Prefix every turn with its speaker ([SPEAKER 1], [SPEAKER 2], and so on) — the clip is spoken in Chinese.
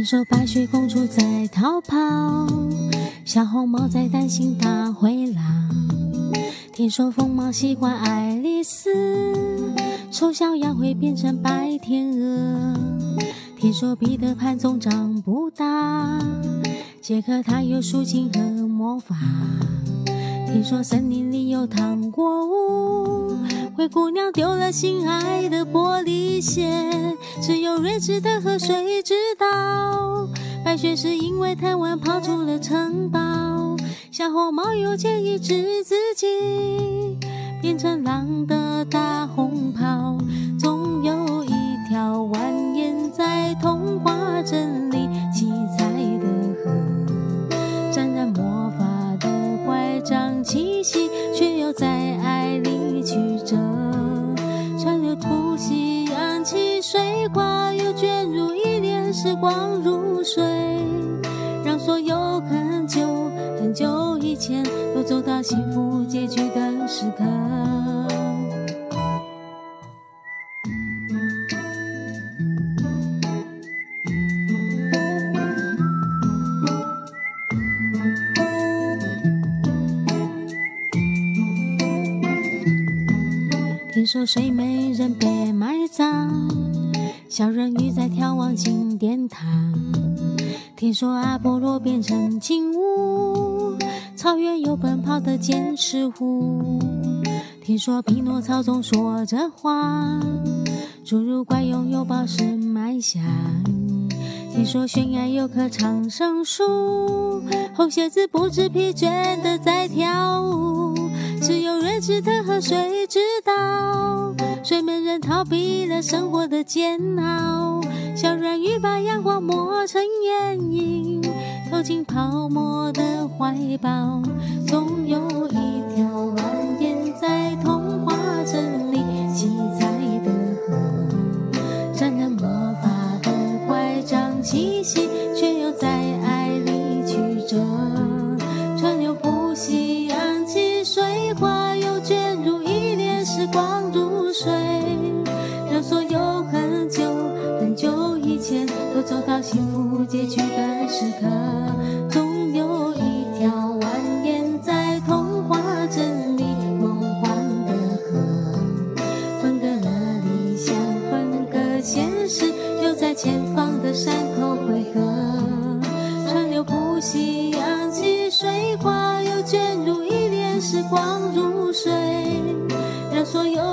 [SPEAKER 1] 听说白雪公主在逃跑，小红帽在担心大灰狼。听说疯帽喜欢爱丽丝，丑小鸭会变成白天鹅。听说彼得潘总长不大，杰克他有竖琴和魔法。听说森林里有糖果屋，灰姑娘丢了心爱的玻璃鞋，只睿智的河水知道，白雪是因为贪玩跑出了城堡。小红帽又建议自己变成狼的大时光如水，让所有很久很久以前都走到幸福结局的时刻。听说睡美人被埋葬，小人鱼在眺望金殿堂。听说阿波罗变成金乌，草原有奔跑的剑齿虎。听说匹诺曹总说着话，侏儒怪拥有宝石脉象。听说悬崖有棵长生树，红鞋子不知疲倦的在跳舞。只有睿智的河水知道，睡美人逃避了生活的煎熬。小人鱼把阳光磨成眼影，投进泡沫的怀抱。总有一条蜿蜒在童话镇里七彩的河，沾染魔法的乖张气息，却又在爱里曲折。川流不息，光如水，让所有很久很久以前都走到幸福结局的时刻。总有一条蜿蜒在童话镇里梦幻的河，分隔了理想，分隔现实，又在前方的山口汇合。川流不息，扬起水花，又卷入一帘时光，所有